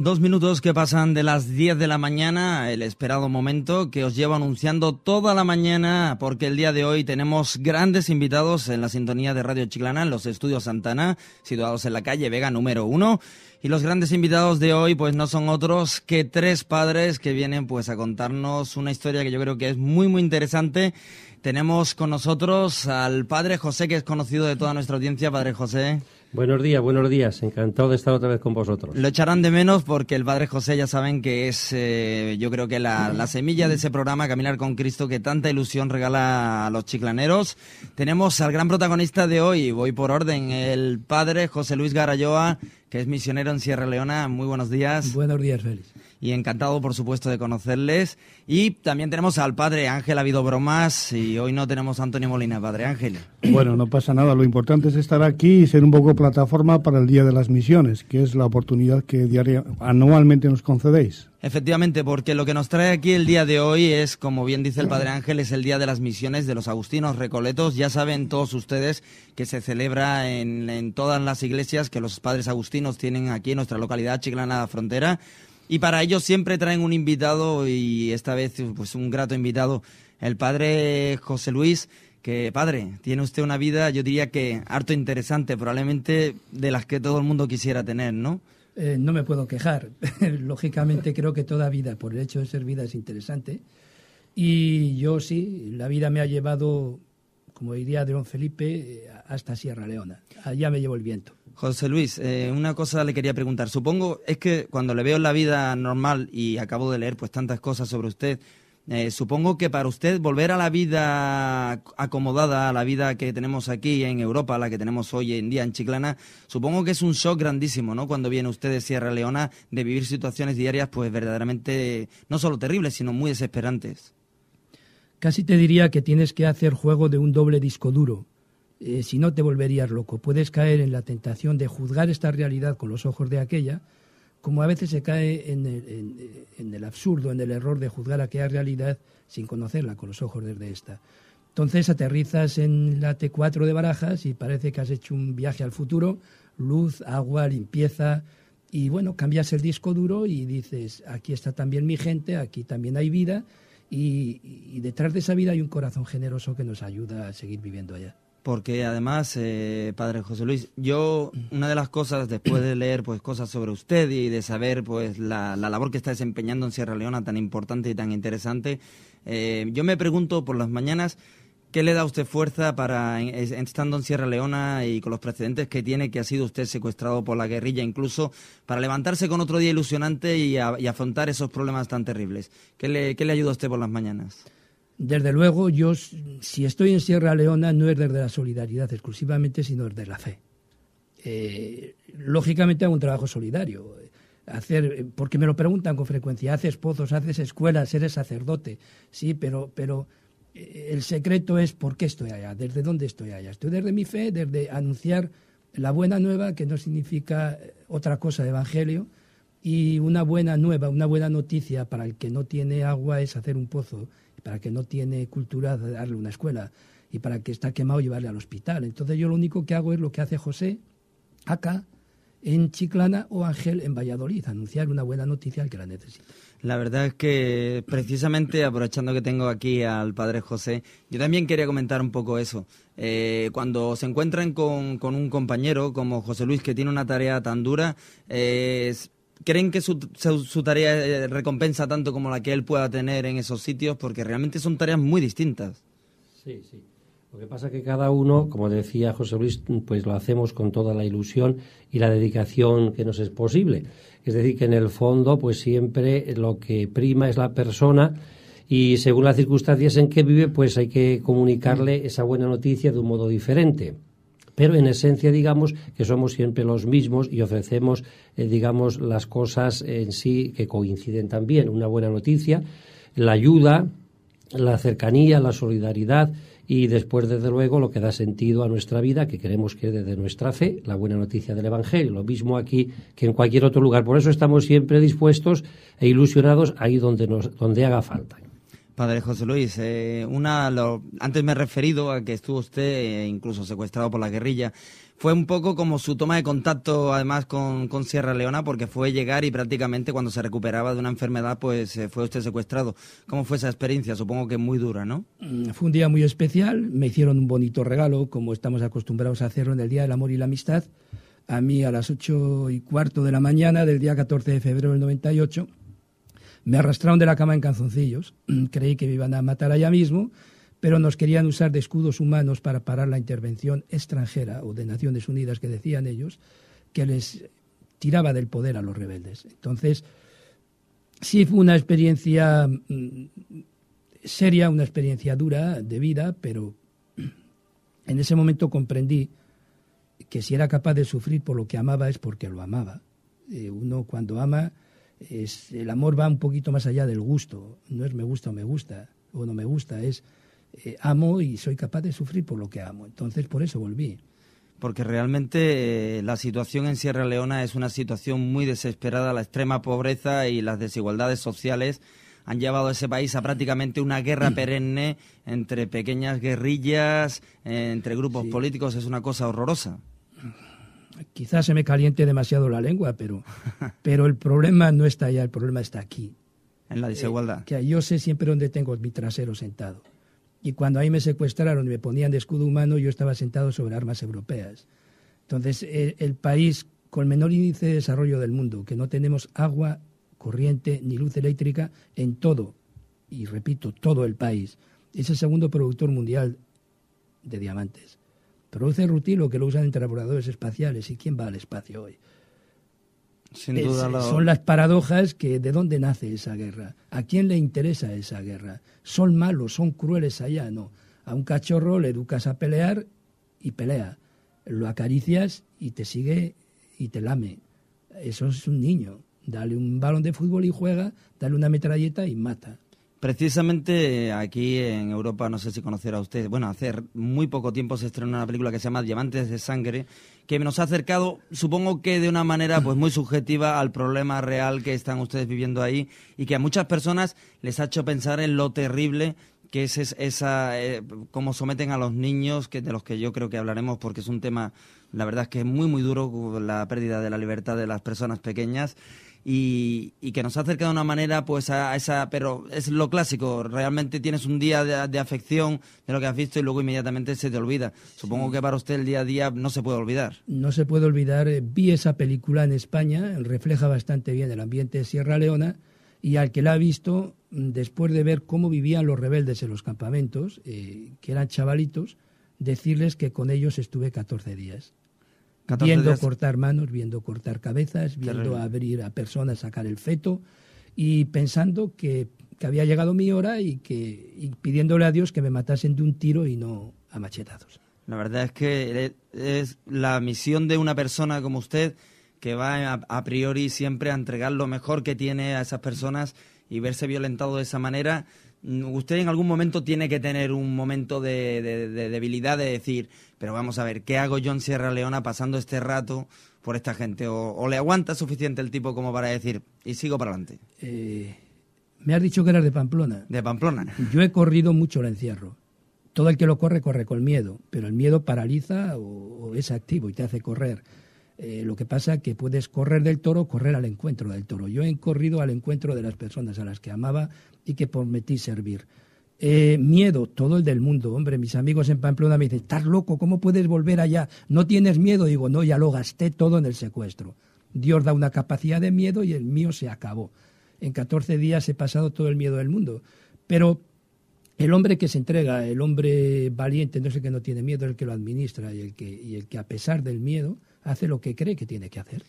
Dos minutos que pasan de las 10 de la mañana, el esperado momento que os llevo anunciando toda la mañana, porque el día de hoy tenemos grandes invitados en la sintonía de Radio Chiclana, en los estudios Santana, situados en la calle Vega número uno. Y los grandes invitados de hoy, pues no son otros que tres padres que vienen pues a contarnos una historia que yo creo que es muy muy interesante. Tenemos con nosotros al padre José, que es conocido de toda nuestra audiencia. Padre José. Buenos días, buenos días. Encantado de estar otra vez con vosotros. Lo echarán de menos porque el Padre José ya saben que es, eh, yo creo que la, la, semilla de ese programa, Caminar con Cristo, que tanta ilusión regala a los chiclaneros. Tenemos al gran protagonista de hoy, voy por orden, el Padre José Luis Garayoa, que es misionero en Sierra Leona. Muy buenos días. Buenos días, Félix y encantado, por supuesto, de conocerles. Y también tenemos al padre Ángel, ha habido bromas y hoy no tenemos a Antonio Molina, padre Ángel. Bueno, no pasa nada, lo importante es estar aquí y ser un poco plataforma para el Día de las Misiones, que es la oportunidad que diaria, anualmente nos concedéis. Efectivamente, porque lo que nos trae aquí el día de hoy es, como bien dice el Padre Ángel, es el Día de las Misiones de los Agustinos Recoletos. Ya saben todos ustedes que se celebra en, en todas las iglesias que los padres agustinos tienen aquí en nuestra localidad Chiclana Frontera. Y para ello siempre traen un invitado y esta vez pues un grato invitado, el padre José Luis, que padre, tiene usted una vida, yo diría que harto interesante, probablemente de las que todo el mundo quisiera tener, ¿no? Eh, no me puedo quejar. Lógicamente creo que toda vida, por el hecho de ser vida, es interesante. Y yo sí, la vida me ha llevado, como diría don Felipe, hasta Sierra Leona. Allá me llevo el viento. José Luis, eh, una cosa le quería preguntar. Supongo, es que cuando le veo en la vida normal y acabo de leer pues tantas cosas sobre usted, eh, supongo que para usted volver a la vida acomodada, a la vida que tenemos aquí en Europa, la que tenemos hoy en día en Chiclana, supongo que es un shock grandísimo, ¿no? Cuando viene usted de Sierra Leona de vivir situaciones diarias pues verdaderamente no solo terribles, sino muy desesperantes. Casi te diría que tienes que hacer juego de un doble disco duro. Eh, si no te volverías loco. Puedes caer en la tentación de juzgar esta realidad con los ojos de aquella, como a veces se cae en el, absurdo, en el error de juzgar aquella realidad sin conocerla con los ojos desde esta. Entonces aterrizas en la T4 de Barajas y parece que has hecho un viaje al futuro, luz, agua, limpieza, y bueno, cambias el disco duro y dices, aquí está también mi gente, aquí también hay vida, y, detrás de esa vida hay un corazón generoso que nos ayuda a seguir viviendo allá. Porque además, eh, padre José Luis, yo una de las cosas después de leer pues cosas sobre usted y de saber pues la, labor que está desempeñando en Sierra Leona tan importante y tan interesante, eh, yo me pregunto por las mañanas qué le da a usted fuerza para estando en Sierra Leona y con los precedentes que tiene que ha sido usted secuestrado por la guerrilla incluso para levantarse con otro día ilusionante y, afrontar esos problemas tan terribles. ¿Qué le, ayuda a usted por las mañanas? Desde luego, yo, si estoy en Sierra Leona, no es desde la solidaridad exclusivamente, sino desde la fe. Eh, lógicamente hago un trabajo solidario. Hacer, porque me lo preguntan con frecuencia, haces pozos, haces escuelas, eres sacerdote. Sí, pero, pero el secreto es por qué estoy allá, desde dónde estoy allá. Estoy desde mi fe, desde anunciar la buena nueva, que no significa otra cosa evangelio, y una buena nueva, una buena noticia para el que no tiene agua es hacer un pozo para que no tiene cultura darle una escuela y para que está quemado llevarle al hospital. Entonces yo lo único que hago es lo que hace José acá en Chiclana o Ángel en Valladolid, anunciar una buena noticia al que la necesita. La verdad es que precisamente aprovechando que tengo aquí al padre José, yo también quería comentar un poco eso. Eh, cuando se encuentran con, un compañero como José Luis que tiene una tarea tan dura, eh, ¿Creen que su, su, tarea eh, recompensa tanto como la que él pueda tener en esos sitios? Porque realmente son tareas muy distintas. Sí, sí. Lo que pasa es que cada uno, como decía José Luis, pues lo hacemos con toda la ilusión y la dedicación que nos es posible. Es decir, que en el fondo, pues siempre lo que prima es la persona y según las circunstancias en que vive, pues hay que comunicarle esa buena noticia de un modo diferente pero en esencia digamos que somos siempre los mismos y ofrecemos eh, digamos las cosas en sí que coinciden también una buena noticia la ayuda la cercanía la solidaridad y después desde luego lo que da sentido a nuestra vida que queremos que desde nuestra fe la buena noticia del evangelio. Lo mismo aquí que en cualquier otro lugar. Por eso estamos siempre dispuestos e ilusionados ahí donde nos donde haga falta Padre José Luis, eh, una, antes me he referido a que estuvo usted eh, incluso secuestrado por la guerrilla. Fue un poco como su toma de contacto además con, Sierra Leona porque fue llegar y prácticamente cuando se recuperaba de una enfermedad pues eh, fue usted secuestrado. ¿Cómo fue esa experiencia? Supongo que muy dura, ¿no? Mm, fue un día muy especial, me hicieron un bonito regalo como estamos acostumbrados a hacerlo en el Día del Amor y la Amistad. A mí a las ocho y cuarto de la mañana del día 14 de febrero del 98 me arrastraron de la cama en canzoncillos. Creí que me iban a matar allá mismo, pero nos querían usar de escudos humanos para parar la intervención extranjera o de Naciones Unidas que decían ellos, que les tiraba del poder a los rebeldes. Entonces, sí fue una experiencia mm, seria, una experiencia dura de vida, pero en ese momento comprendí que si era capaz de sufrir por lo que amaba es porque lo amaba. Eh, uno cuando ama es, el amor va un poquito más allá del gusto, no es me gusta o me gusta, o no me gusta, es eh, amo y soy capaz de sufrir por lo que amo. Entonces por eso volví. Porque realmente eh, la situación en Sierra Leona es una situación muy desesperada, la extrema pobreza y las desigualdades sociales han llevado a ese país a prácticamente una guerra perenne entre pequeñas guerrillas, eh, entre grupos políticos, es una cosa horrorosa quizás se me caliente demasiado la lengua, pero, pero el problema no está allá, el problema está aquí. En la desigualdad. Eh, que yo sé siempre dónde tengo mi trasero sentado. Y cuando ahí me secuestraron y me ponían de escudo humano, yo estaba sentado sobre armas europeas. Entonces, el, el país con menor índice de desarrollo del mundo, que no tenemos agua, corriente ni luz eléctrica en todo, y repito, todo el país, es el segundo productor mundial de diamantes. Produce rutilo que lo usan en transbordadores espaciales. ¿Y quién va al espacio hoy? Sin duda Son las paradojas que de dónde nace esa guerra. ¿A quién le interesa esa guerra? ¿Son malos, son crueles allá? No. A un cachorro le educas a pelear y pelea. Lo acaricias y te sigue y te lame. Eso es un niño. Dale un balón de fútbol y juega, dale una metralleta y mata. Precisamente aquí en Europa, no sé si conocerá usted, bueno, hace muy poco tiempo se estrenó una película que se llama Diamantes de Sangre, que nos ha acercado, supongo que de una manera pues muy subjetiva al problema real que están ustedes viviendo ahí y que a muchas personas les ha hecho pensar en lo terrible que es esa, eh, cómo someten a los niños, que de los que yo creo que hablaremos porque es un tema, la verdad es que es muy, muy duro la pérdida de la libertad de las personas pequeñas. Y, que nos ha acercado de una manera pues a, esa pero es lo clásico realmente tienes un día de, afección de lo que has visto y luego inmediatamente se te olvida. Supongo que para usted el día a día no se puede olvidar. No se puede olvidar eh, vi esa película en España refleja bastante bien el ambiente de Sierra Leona y al que la ha visto mm, después de ver cómo vivían los rebeldes en los campamentos eh, que eran chavalitos decirles que con ellos estuve 14 días. Viendo cortar manos, viendo cortar cabezas, viendo abrir a personas, sacar el feto y pensando que, había llegado mi hora y, que, pidiéndole a Dios que me matasen de un tiro y no a machetazos. La verdad es que es la misión de una persona como usted que va a, priori siempre a entregar lo mejor que tiene a esas personas y verse violentado de esa manera usted en algún momento tiene que tener un momento de, debilidad de decir, pero vamos a ver, ¿qué hago yo en Sierra Leona pasando este rato por esta gente? ¿O, le aguanta suficiente el tipo como para decir, y sigo para adelante? Eh, me has dicho que eras de Pamplona. De Pamplona. Yo he corrido mucho el encierro. Todo el que lo corre, corre con miedo, pero el miedo paraliza o es activo y te hace correr. Eh, lo que pasa que puedes correr del toro, correr al encuentro del toro. Yo he corrido al encuentro de las personas a las que amaba y que prometí servir. Eh, miedo, todo el del mundo. Hombre, mis amigos en Pamplona me dicen, estás loco, ¿cómo puedes volver allá? ¿No tienes miedo? Digo, no, ya lo gasté todo en el secuestro. Dios da una capacidad de miedo y el mío se acabó. En 14 días he pasado todo el miedo del mundo. Pero el hombre que se entrega, el hombre valiente, no el que no tiene miedo, el que lo administra y el que, y el que a pesar del miedo hace lo que cree que tiene que hacer.